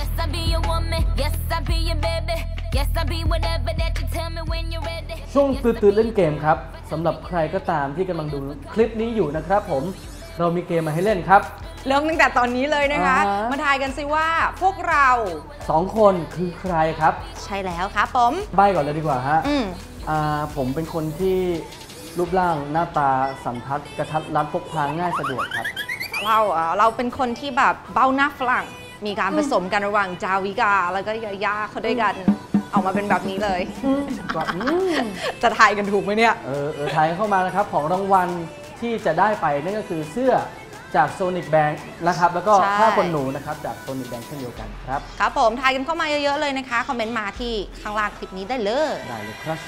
Yes, I be your woman. Yes, I be your baby. Yes, I be whatever that you tell me when you're ready. ช่วงตื่นตื่นเล่นเกมครับสำหรับใครก็ตามที่กำลังดูคลิปนี้อยู่นะครับผม เรามีเกมมาให้เล่นครับ เริ่มตั้งแต่ตอนนี้เลยนะคะ อ่าฮะมาทายกันสิว่าพวกเราสองคนคือใครครับ ใช่แล้วครับผม ใบก่อนเลยดีกว่าฮะอืม อ่าผมเป็นคนที่รูปร่างหน้าตาสันทัดกระทัดรัดพกพาง่ายสะดวกครับ เราเอ่อเราเป็นคนที่แบบเบ้าหน้าฝรั่ง มีการผสมกันระหว่างจาวิกา แล้วก็ยาย่าเขาด้วยกันออกมาเป็นแบบนี้เลยแบบอืมจะทายกันถูกไหมเนี่ย เออเออทายเข้ามานะครับของรางวัลที่จะได้ไปนั่นก็คือเสื้อจาก Sonic Bank นะครับ แล้วก็ใช่ผ้าคนหนูนะครับ จาก Sonic Bank เช่นเดียวกันครับ ครับผมทายกันเข้ามาเยอะๆเลยนะคะ คอมเมนต์มาที่ข้างล่างคลิปนี้ได้เลย ได้เลยครับ